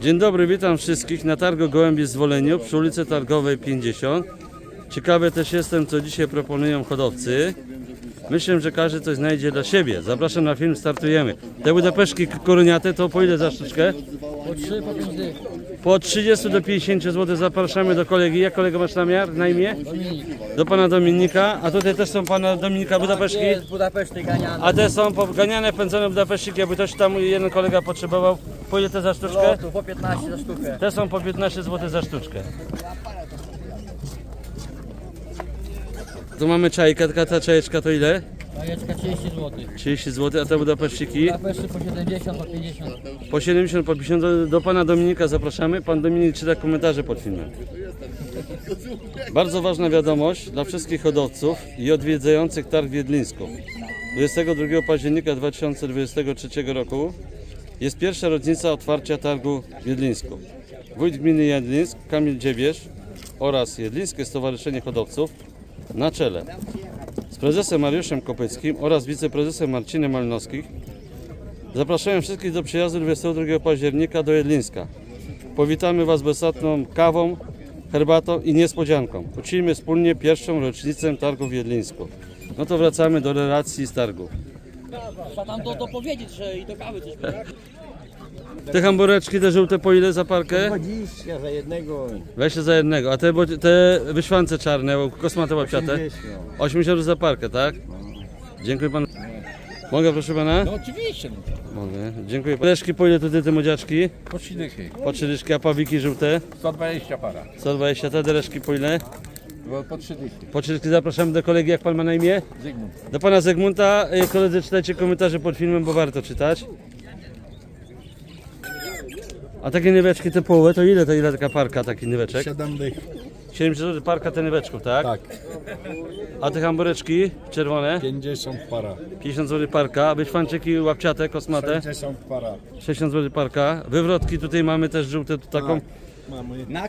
Dzień dobry, witam wszystkich na targu Gołębie z Woleniu przy ulicy Targowej 50. Ciekawy też jestem, co dzisiaj proponują hodowcy. Myślę, że każdy coś znajdzie dla siebie. Zapraszam na film, startujemy. Te budapeszki koroniate to po ile za sztuczkę? Po 3, po 5 dych. Po 30 do 50 zł zapraszamy do kolegi. Jak kolega masz namiar, na imię? Do pana Dominika. A tutaj też są pana Dominika Budapeszki. Jest Budapeszty. A te są poganiane, pędzone Budapeszki. Jakby ktoś tam jeden kolega potrzebował. Po ile te za sztuczkę? Lotu po 15 za sztukę. Te są po 15 zł za sztuczkę. Tu mamy czajkę, taka ta czajeczka to ile? Bajeczka 30 zł. 30 zł, a te Budapeszciki? Budapeszty po 70, po 50. Po 70, po 50 do, do pana Dominika zapraszamy. Pan Dominik czyta komentarze pod filmem. Bardzo ważna wiadomość dla wszystkich hodowców i odwiedzających targ w Wiedlińsku. 22 października 2023 roku jest pierwsza rocznica otwarcia targu w Wiedlińsku. Wójt gminy Jedlińsk, Kamil Dziewierz oraz Jedlińskie Stowarzyszenie Hodowców na czele prezesem Mariuszem Kopyckim oraz wiceprezesem Marcinem Malinowskim Zapraszają wszystkich do przyjazdu 22 października do Jedlińska. Powitamy Was bezpłatną kawą, herbatą i niespodzianką. Uczcijmy wspólnie pierwszą rocznicę targu w Jedlińsku. No to wracamy do relacji z targu. Trzeba tam to, to powiedzieć, że i do kawy coś będzie. Te hambureczki, te żółte po ile za parkę? 20 za jednego. Weź się za jednego. A te, te wyśwance czarne, kosmate łapciate? 80 za parkę, tak? Dziękuję Panu. Mogę proszę Pana? No oczywiście, Mogę. Dziękuję. Leszki po ile tutaj te młodziaczki? po trzy dychy. Po trzy dyszki, a pawiki żółte? 120 para. 120, te dereszki po ile? Po trzy dychy. Po trzy dyszki zapraszamy do kolegi, jak pan ma na imię? Zygmunt. Do pana Zygmunta. Y, Koledzy czytajcie komentarze pod filmem, bo warto czytać. A takie nyweczki te połowę, to ile to ile taka parka taki nyweczek? 7 dych. 70 zł parka te nyweczków, tak? Tak. A te hambureczki czerwone? 50 para. 50 zł parka. A wyświanczyki łapciate, kosmate? 60 para. 60 zł parka. Wywrotki tutaj mamy też żółte, taką. Mamy.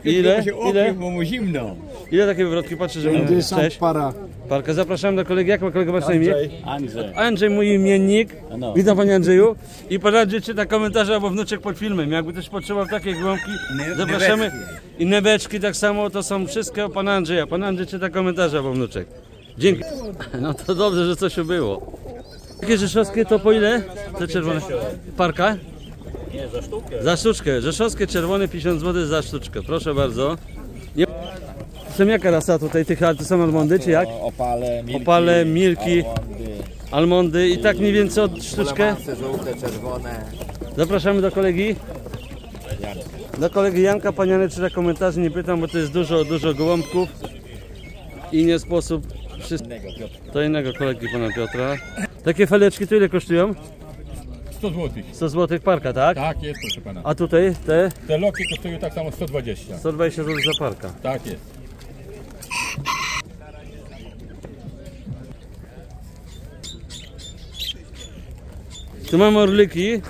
Ile? Ile? bo mu zimno. Ile takie wywrotki? Patrzę, że mamy 50 6. para. Parka. Zapraszam do kolegi. Jak ma kolega masz na imię? Andrzej. Andrzej, mój imiennik. No. Witam panie Andrzeju. I pan Andrzej czyta komentarze albo wnuczek pod filmem. Jakby też potrzebował takiej głąbki, zapraszamy. I nebeczki tak samo, to są wszystkie o pana Andrzeja. Pan Andrzej czyta komentarze albo wnuczek. Dzięki. No to dobrze, że coś było. Jakie rzeszowskie to po ile? Te czerwone. Parka? Nie, za sztukę. Za sztuczkę. Rzeszowskie czerwone 50 zł za sztuczkę. Proszę bardzo. Nie... Są jaka rasa tutaj tych, ale to są almondy czy jak? Opale, milki. Opale, milki. almondy, Almondy i tak mniej więcej od sztuczkę. Żółte, czerwone. Zapraszamy do kolegi. Do kolegi Janka Paniany czyta komentarze, nie pytam, bo to jest dużo, dużo gołąbków i nie sposób wszystko. Do innego kolegi pana Piotra. Takie feleczki to ile kosztują? 100 zł. 100 zł parka, tak? Tak jest, proszę pana. A tutaj te Te loki kosztują tak samo 120. 120 zł za parka. Tak jest. Tu mamy orliki.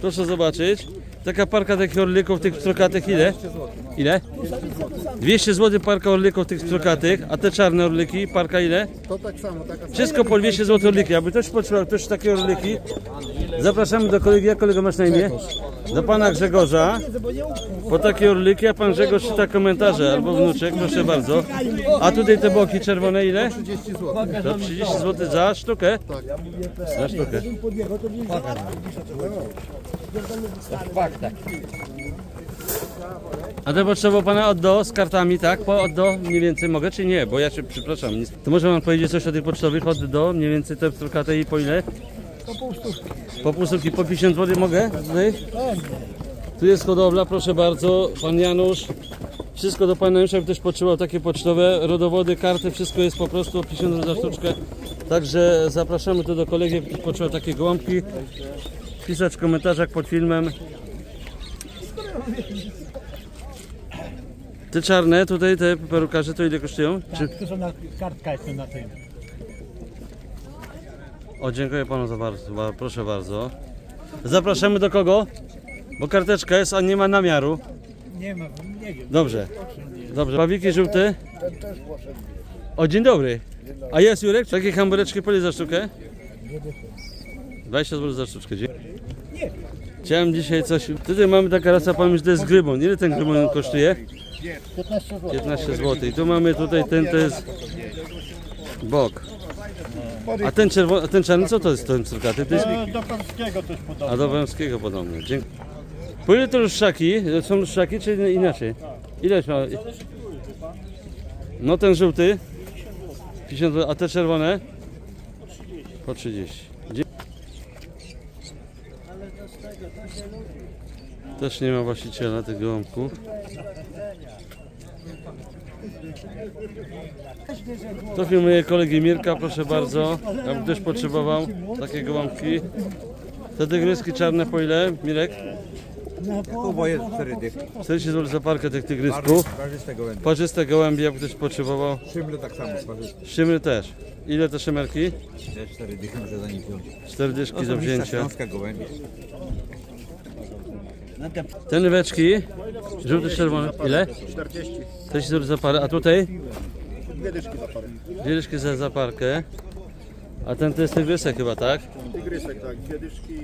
Proszę zobaczyć. Taka parka takich orlików, tych pstrokatych ile? Ile? 200 zł parka orlików tych pstrokatych, a te czarne orliki, parka ile? To tak samo, taka Wszystko po 200 zł orliki. Jakby ktoś potrzebował, ktoś takie orliki, zapraszamy do kolegi. Jak kolega masz na imię? Do pana Grzegorza. Po takie orliki, a pan Grzegorz czyta komentarze albo wnuczek, proszę bardzo. A tutaj te boki czerwone ile? 30 zł. To 30 zł za sztukę? Za sztukę. A to potrzebował pana od do z kartami, tak? Po od do mniej więcej mogę, czy nie? Bo ja się przepraszam. nic- To może pan powiedzieć coś o tych pocztowych od do mniej więcej te pstrokate i po ile? Po pół stówki. Po pół stówki, po 50 zł mogę? Tutaj? Tu jest hodowla, proszę bardzo, pan Janusz. Wszystko do pana Janusza, ktoś potrzebował takie pocztowe, rodowody, karty, wszystko jest po prostu o 50 zł za sztuczkę. Także zapraszamy tu do kolegi, potrzebował takie gołąbki. Pisać w komentarzach pod filmem. Te czarne, tutaj te perukarze, to ile kosztują? Czy... To są na kartka jestem na tym. O, dziękuję panu za bardzo, ba- proszę bardzo. Zapraszamy do kogo? Bo karteczka jest, a nie ma namiaru. Nie ma, nie wiem. Dobrze. Dobrze. Pawiki żółte? O, dzień dobry. A jest Jurek? Takie hambureczki po ile za sztukę? 20 zł za sztuczkę. Dzie- Chciałem dzisiaj coś... Tutaj mamy taka rasa, pan że to jest grybon. Ile ten grybon kosztuje? 15 zł. I tu mamy tutaj ten, to jest bok. A ten czerwony, ten czarny, co to jest ten cyrkaty? To jest... Do polskiego też podobno. A do węskiego podobny. Dziękuję. Po ile to luszczaki? Są luszczaki czy inaczej? Ile ma? No ten żółty? 50 zł. A te czerwone? Po 30. Też nie ma właściciela tych gołąbków. To filmuje kolegi Mirka, proszę bardzo. Ja bym też potrzebował takie gołąbki. Te tygryski czarne po ile, Mirek? Oboje cztery dychy. 40 zł za parkę tych tygrysków. Parzyste gołębie. Parzyste gołębie, jak ktoś potrzebował. Szymle tak samo sparzyste. Szymry też. Ile te szymerki? Też cztery dychy może za nich wziąć. 4 dyszki To do wzięcia. śląska gołębie. Te nyweczki, żółty, czerwony, ile? 40. 40 zł za parę, a tutaj? Dwie dyszki za parę. Dwie dyszki za, za parkę. A ten to jest tygrysek chyba, tak? Tygrysek tak, dwie dyszki.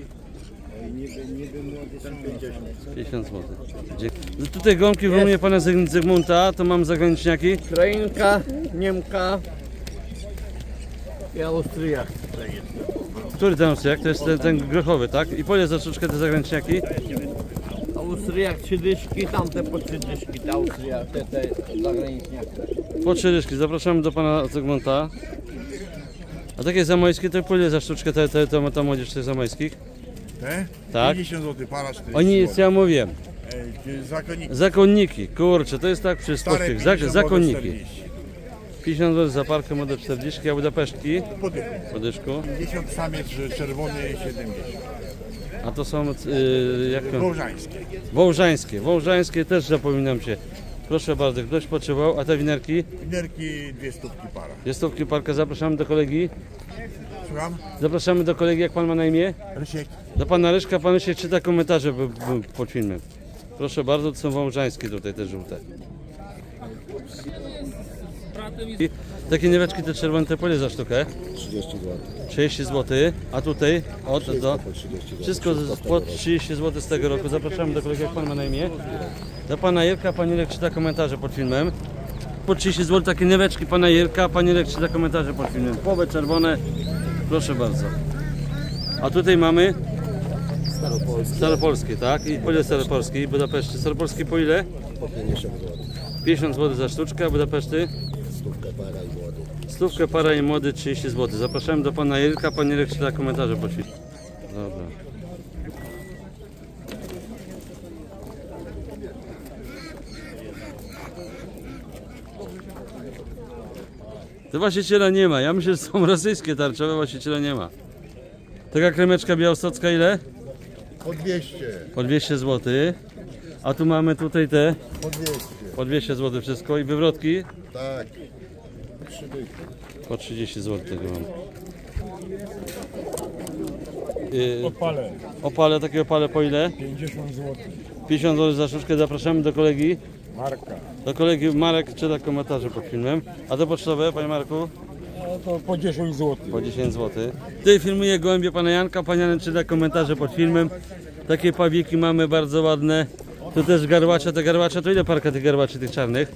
Ten 50. 50 zł. No tutaj gąbki wyjmuję pana Zygm- Zygmunta, to mam zagraniczniaki. Ukrainka, Niemka i Austriak. Który ten jak? To jest ten, ten grochowy, tak? I po ile za sztuczkę te zagraniczniaki? Austriak trzy dyszki, tamte po trzy dyszki, te Austriak, te, te zagraniczniaki. Po trzy dyszki, zapraszamy do pana Zygmunta. A takie zamojskie to ile za sztuczkę te, te, te, ta młodzież tych zamojskich? Te? Tak. 50 zł para 40 Oni, co ja mówiłem, Ej, Zakonnik zakonniki, kurczę, to jest tak przy spotkach, 50 Zak, zł, zakonniki. 40. 50 zł za parkę młode 40, a Budapesztki Po dychu. po dyszku. 50 samiec czerwony 70. A to są, y, jak? Wołżańskie. Wołżańskie, Wołżańskie też zapominam się. Proszę bardzo, ktoś potrzebował, a te winerki? Winerki dwie stówki para. To w parka, zapraszamy do kolegi. Słucham? Zapraszamy do kolegi, jak pan ma na imię? Rysiek. Do pana Ryszka, pan się czyta komentarze b- b- pod filmem. Proszę bardzo, to są wążańskie tutaj te żółte. I takie nieweczki te czerwone te pole za sztukę? 30 zł. 30 zł, a tutaj od do wszystko po 30 zł z tego roku. Zapraszamy do kolegi, jak pan ma na imię? Do pana Jerka, pan Jerek czyta komentarze pod filmem. Po 30 zł takie nieweczki pana Jerka, pan Jerek czyta komentarze pod filmem. Połowę czerwone, proszę bardzo. A tutaj mamy Staropolskie, tak? I po ile Staropolskie? I Budapeszty. Staropolskie po ile? Po 50 zł. 50 zł za sztuczkę, a Budapeszty? Stówkę para i młody. Stówkę para i młody 30 zł. Zapraszamy do pana Jerka, pan Jerek czyta komentarze filmem. Dobra. To właściciela nie ma. Ja myślę, że są rosyjskie tarczowe, właściciela nie ma. Taka kremeczka białostocka ile? Po 200. Po 200 zł. A tu mamy tutaj te Po 200. po 200 zł wszystko i wywrotki Tak. Po 30 zł tego mam. Yy, Opale opale, takie opale po ile? 50 zł. 50 zł za sztuczkę. Zapraszamy do kolegi. Marka. Do kolegi Marek czyta komentarze pod filmem. A to pocztowe, panie Marku? No to po 10 zł. Po 10 zł. Tutaj filmuje gołębie pana Janka. Pan Janek czyta komentarze pod filmem. Takie pawiki mamy bardzo ładne. Tu też garłacze. Te garłacze to ile parka tych garłaczy tych czarnych?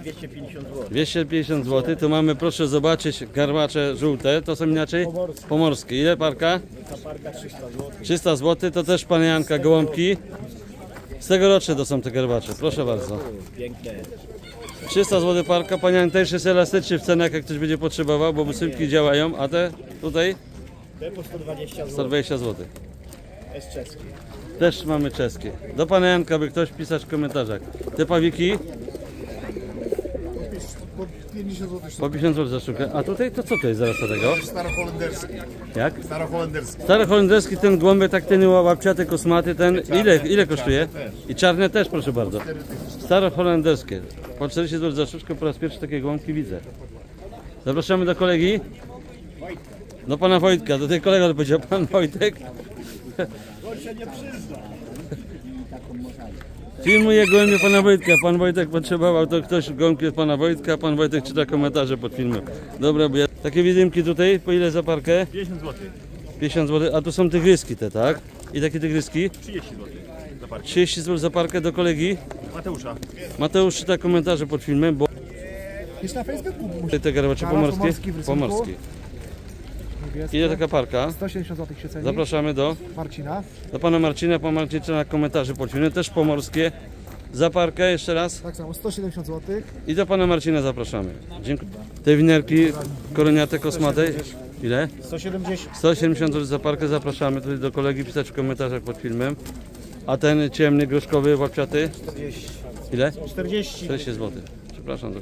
250 zł. 250 zł. Tu mamy, proszę zobaczyć, garbacze żółte. To są inaczej? Pomorskie. Pomorskie. Ile parka? Ta parka 300 zł. 300 zł. To też pan Janka gołąbki. Z tegoroczne to są te garbacze. Proszę bardzo. Piękne. 300 zł parka. Pan Jan też jest elastyczny w cenach, jak ktoś będzie potrzebował, bo muszynki działają. A te tutaj? Te po 120 zł. 120 zł. Jest czeski. Też mamy czeskie. Do pana Janka by ktoś pisać w komentarzach. Te pawiki Po 50 zł. po 50 zł za sztukę. A tutaj to co to jest zaraz do tego? Staroholenderski. Jak? Staroholenderski. Stary holenderski, ten głąbek, tak ten łapciaty, kosmaty, ten ile, ile kosztuje? I czarne też, proszę bardzo. Stare holenderskie. Po 40 zł za sztuczkę po raz pierwszy takie głąbki widzę. Zapraszamy do kolegi. Do pana Wojtka, do tej kolega to powiedział pan Wojtek. Filmuje gołębie pana Wojtka. Pan Wojtek potrzebował, to ktoś gołąbki pana Wojtka. Pan Wojtek czyta komentarze pod filmem. Dobra, bo ja... Takie widymki tutaj, po ile za parkę? 50 zł. 50 zł, a tu są tygryski te, tak? I takie tygryski? 30 zł. 30 zł za parkę do kolegi. Mateusza. Mateusz czyta komentarze pod filmem, bo Jest na Facebooku. te garabacze Garaż pomorskie. Niebieskie. Ile taka parka? 170 zł się ceni. Zapraszamy do, Marcina. do pana Marcina. Pan Marcin czyta komentarze pod filmem, też pomorskie. Za parkę jeszcze raz. Tak samo 170 zł. I do pana Marcina zapraszamy. Dziękuję. Te winerki koroniate kosmate. Ile? 170. 170 zł za parkę. Zapraszamy tutaj do kolegi pisać w komentarzach pod filmem. A ten ciemny, groszkowy, łapciaty? 40. Ile? 40. 40 zł. Przepraszam. za-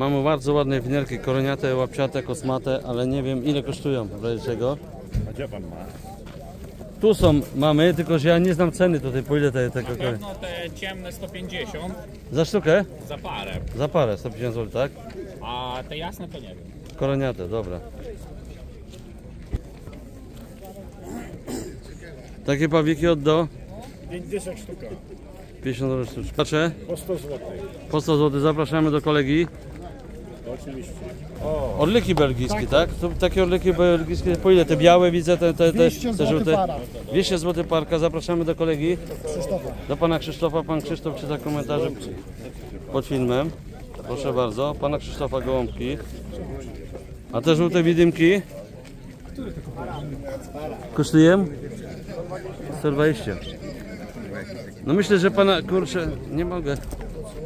Mamy bardzo ładne winerki koroniate, łapciate, kosmate, ale nie wiem ile kosztują, w razie czego. A gdzie pan ma? Tu są mamy, tylko że ja nie znam ceny tutaj, po ile te, tego kory- No te ciemne 150 Za sztukę? za parę, Za parę, 150 zł, tak? a te jasne to nie wiem. Koroniate, dobra. Takie pawiki od do? 50 sztuka. 50 zł sztuczka. Patrzę, Po 100 zł. po 100 zł zapraszamy do kolegi. Oczywiście. Orlyki belgijskie, tak? To takie orlyki belgijskie, po ile? Te białe widzę, te, te, te, 200 te zł żółte? para. 200 zł parka, zapraszamy do kolegi. Krzysztofa. Do pana Krzysztofa, pan Krzysztof czyta komentarze pod filmem. Proszę bardzo, pana Krzysztofa Gołąbki. A te żółte widymki? Kosztują? 120. No myślę, że pana, kurczę, nie mogę.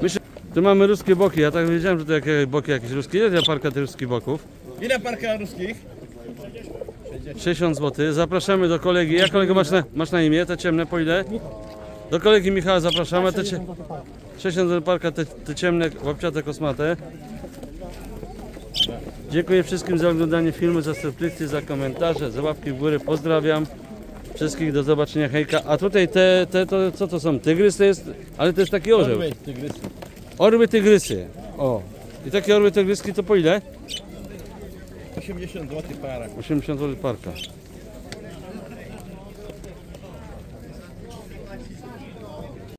Myślę, tu mamy ruskie boki, ja tak wiedziałem, że to jakieś boki jakieś ruskie. Ile parka tych ruskich boków? Ile parka ruskich? 60 zł. Zapraszamy do kolegi. Jak kolego masz na, masz na imię? Te ciemne po ile? Do kolegi Michała zapraszamy. Te, cie- 60 zł parka, te, te ciemne, łapciate, kosmate. Dziękuję wszystkim za oglądanie filmu, za subskrypcję, za komentarze, za łapki w górę. Pozdrawiam wszystkich, do zobaczenia, hejka. A tutaj te, te to, co to są? Tygrys to jest, ale to jest taki orzeł. tygrysy. Orły tygrysy. O. I takie orły tygryski to po ile? 80 zł para. 80 zł parka.